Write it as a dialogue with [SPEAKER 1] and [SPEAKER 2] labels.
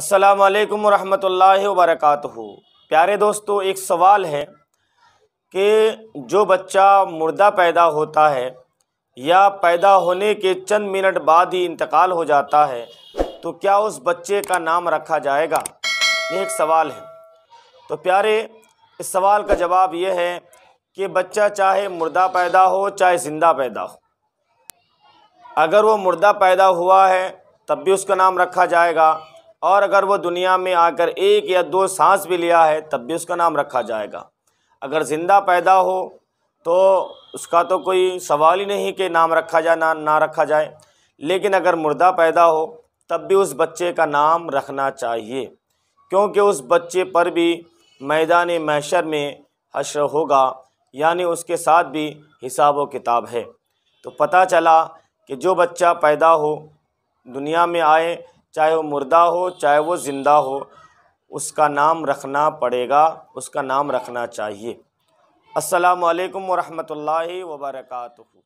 [SPEAKER 1] असलकम वरहमल वरक प्यारे दोस्तों, एक सवाल है कि जो बच्चा मुर्दा पैदा होता है या पैदा होने के चंद मिनट बाद ही इंतकाल हो जाता है तो क्या उस बच्चे का नाम रखा जाएगा? ये एक सवाल है। तो प्यारे, इस सवाल का जवाब ये है कि बच्चा चाहे मुर्दा पैदा हो, चाहे ज़िंदा पैदा हो, अगर वो मुर्दा पैदा हुआ है, तब भी उसका नाम रखा जाएगा। और अगर वो दुनिया में आकर एक या दो सांस भी लिया है, तब भी उसका नाम रखा जाएगा। अगर ज़िंदा पैदा हो तो उसका तो कोई सवाल ही नहीं कि नाम रखा जाए, ना ना रखा जाए। लेकिन अगर मुर्दा पैदा हो, तब भी उस बच्चे का नाम रखना चाहिए। क्योंकि उस बच्चे पर भी मैदान मैशर में हशर होगा, यानी उसके साथ भी हिसाब व किताब है। तो पता चला कि जो बच्चा पैदा हो, दुनिया में आए चाहे वो मुर्दा हो, चाहे वो ज़िंदा हो, उसका नाम रखना पड़ेगा, उसका नाम रखना चाहिए। असलकम वरहमल रहमतुल्लाहि व बरकातुहू